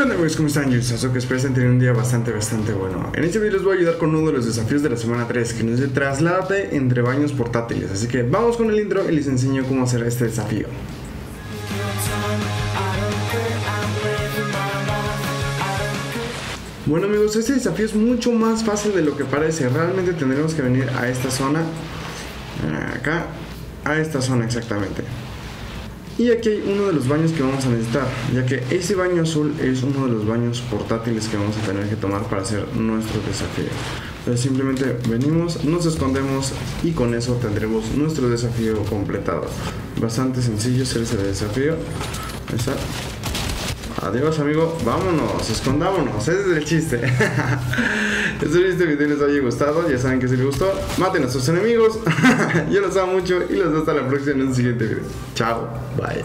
¿Qué onda amigos? ¿Cómo están? Yo soy Sasuke, espero que tener un día bastante, bastante bueno. En este video les voy a ayudar con uno de los desafíos de la semana 3, que nos dice trasládate entre baños portátiles. Así que vamos con el intro y les enseño cómo hacer este desafío. Bueno amigos, este desafío es mucho más fácil de lo que parece. Realmente tendremos que venir a esta zona, acá, a esta zona exactamente. Y aquí hay uno de los baños que vamos a necesitar, ya que ese baño azul es uno de los baños portátiles que vamos a tener que tomar para hacer nuestro desafío. Entonces simplemente venimos, nos escondemos y con eso tendremos nuestro desafío completado. Bastante sencillo hacer ese desafío. Ahí está. Adiós amigo, vámonos, escondámonos, ese es el chiste. Espero este video les haya gustado, ya saben que si les gustó, maten a sus enemigos. Yo los amo mucho y los veo hasta la próxima en un siguiente video. Chao, bye.